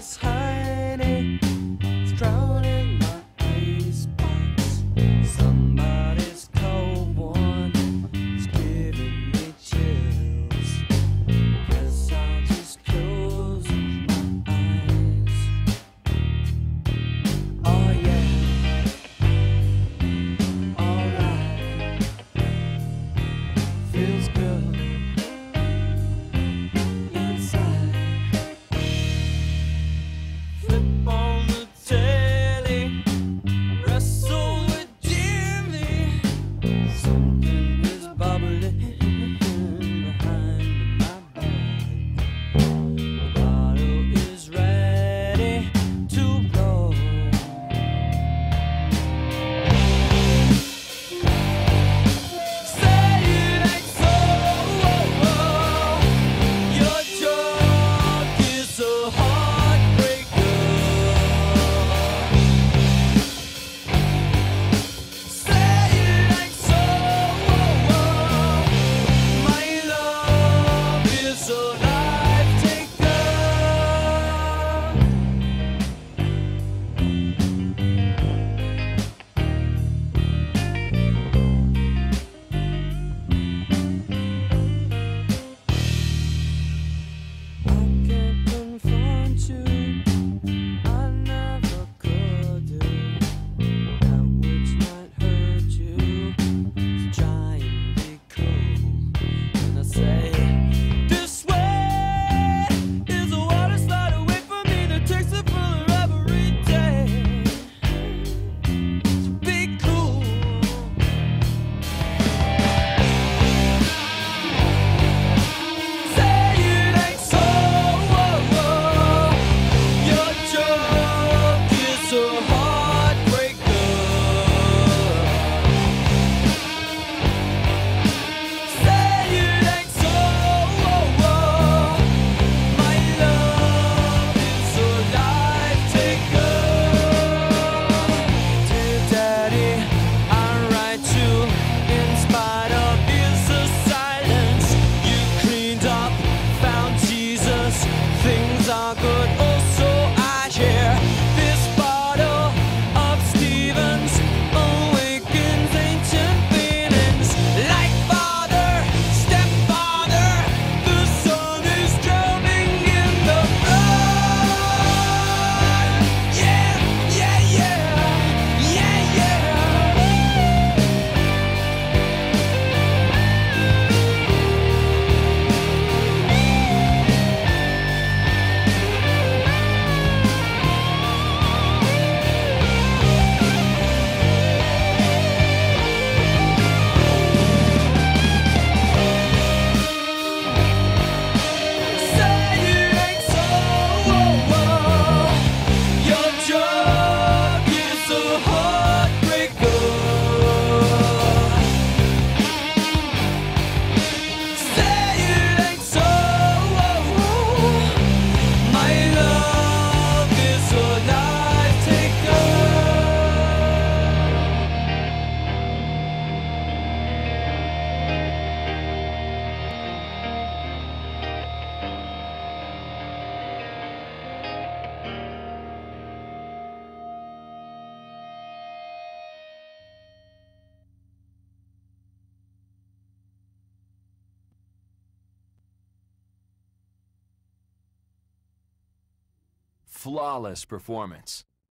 us. Flawless performance.